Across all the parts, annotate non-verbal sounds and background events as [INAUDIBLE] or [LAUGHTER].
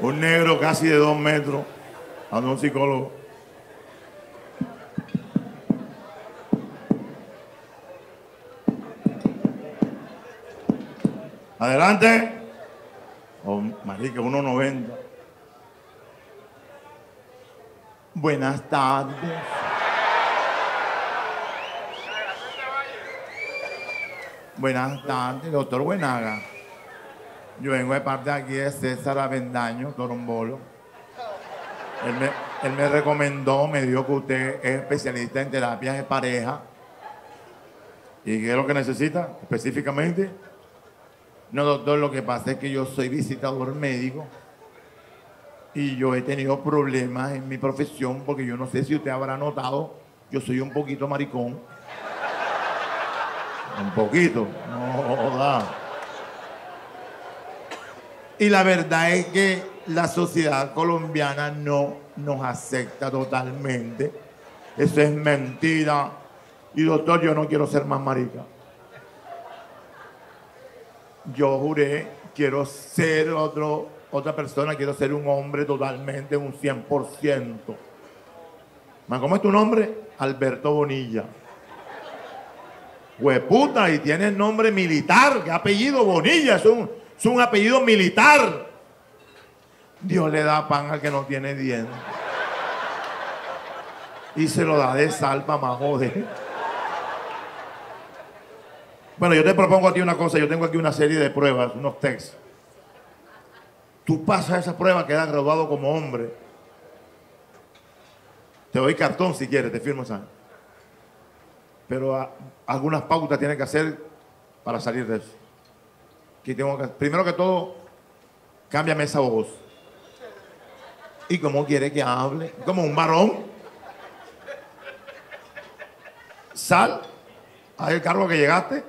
Un negro casi de dos metros, a un psicólogo. Adelante. Oh, marica, 1.90. Buenas tardes. Buenas tardes, doctor Buenaga. Yo vengo de parte aquí de César Avendaño, Torombolo. Él me, él me recomendó, me dijo que usted es especialista en terapias de pareja. ¿Y qué es lo que necesita específicamente? No, doctor, lo que pasa es que yo soy visitador médico y yo he tenido problemas en mi profesión porque yo no sé si usted habrá notado, yo soy un poquito maricón. Un poquito, no. Y la verdad es que la sociedad colombiana no nos acepta totalmente. Eso es mentira. Y doctor, yo no quiero ser más marica yo juré, quiero ser otro, otra persona, quiero ser un hombre totalmente, un 100%. ¿Cómo es tu nombre? Alberto Bonilla. Hueputa, y tiene nombre militar, ¿qué apellido Bonilla? Es un, es un apellido militar. Dios le da pan al que no tiene dientes. Y se lo da de sal para más joder. Bueno, yo te propongo a ti una cosa. Yo tengo aquí una serie de pruebas, unos textos. Tú pasas esa prueba, quedas graduado como hombre. Te doy cartón si quieres, te firmo esa. Pero algunas pautas tienes que hacer para salir de eso. Primero que todo, cámbiame esa voz. ¿Y cómo quiere que hable? Como un varón. Sal, a el cargo que llegaste.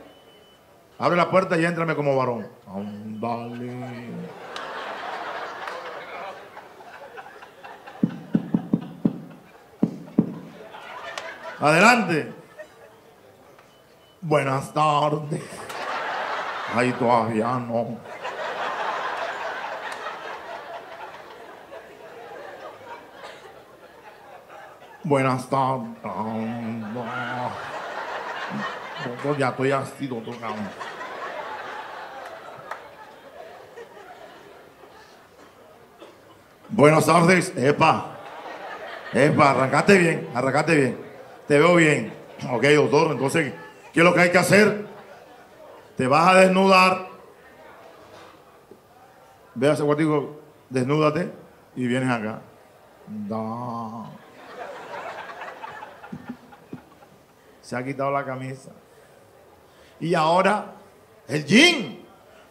Abre la puerta y éntrame como varón. Andale. Adelante. Buenas tardes. Ay, todavía no. Buenas tardes. Doctor, ya estoy así, doctor. Buenas tardes, epa. Epa, arrancate bien, arrancate bien. Te veo bien. Ok, doctor, entonces, ¿qué es lo que hay que hacer? Te vas a desnudar. Ve a ese cuartico, desnúdate y vienes acá. Se ha quitado la camisa. Y ahora, el jean.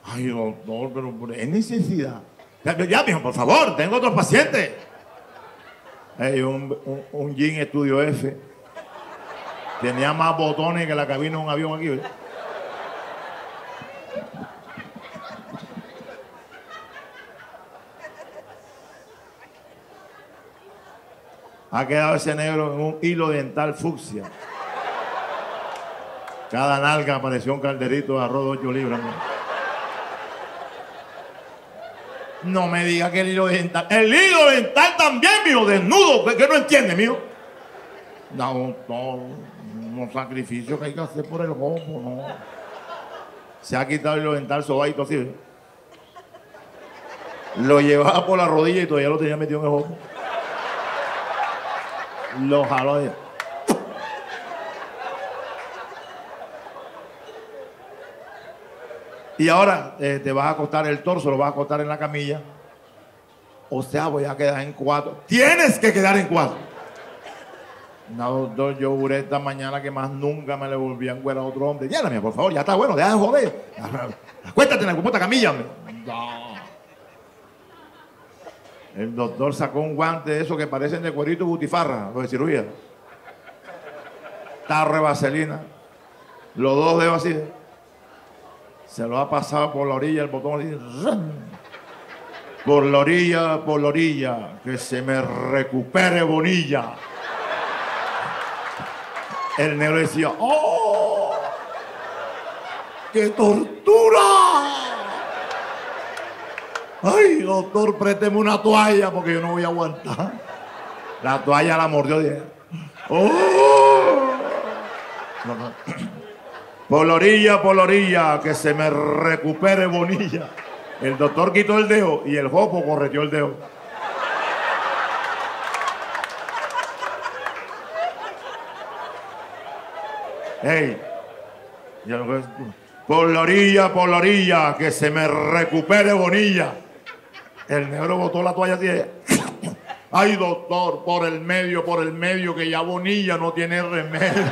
Ay, doctor, pero es necesidad. Ya, mijo, por favor, tengo otros pacientes. Hay un, un, jean estudio F. Tenía más botones que la cabina de un avión aquí. Ha quedado ese negro en un hilo dental fucsia. Cada nalga apareció un calderito de arroz de 8 libras. No me diga que el hilo dental. El hilo dental también, mío, desnudo. ¿Qué no entiende, mío? No, no, un sacrificio que hay que hacer por el ojo, no. Se ha quitado el hilo dental sobadito así. Lo llevaba por la rodilla y todavía lo tenía metido en el ojo. Lo jaló ahí. Y ahora eh, te vas a acostar el torso, lo vas a acostar en la camilla. O sea, voy a quedar en cuatro. Tienes que quedar en cuatro. No, doctor, yo juré esta mañana que más nunca me le volví a a otro hombre. Lléname, por favor, ya está bueno, deja de joder. Acuéstate en la puta camilla. El doctor sacó un guante de esos que parecen de cuerito butifarra, lo de cirugía. Tarro de vaselina. Los dos dedos así se lo ha pasado por la orilla el botón por la orilla, por la orilla, que se me recupere Bonilla. El negro decía, ¡oh! ¡Qué tortura! Ay, doctor, présteme una toalla porque yo no voy a aguantar. La toalla la mordió ¡Oh! Por la orilla, por la orilla, que se me recupere Bonilla. El doctor quitó el dedo y el jopo correteó el dedo. Hey, por la orilla, por la orilla, que se me recupere Bonilla. El negro botó la toalla así. [COUGHS] Ay, doctor, por el medio, por el medio, que ya Bonilla no tiene remedio.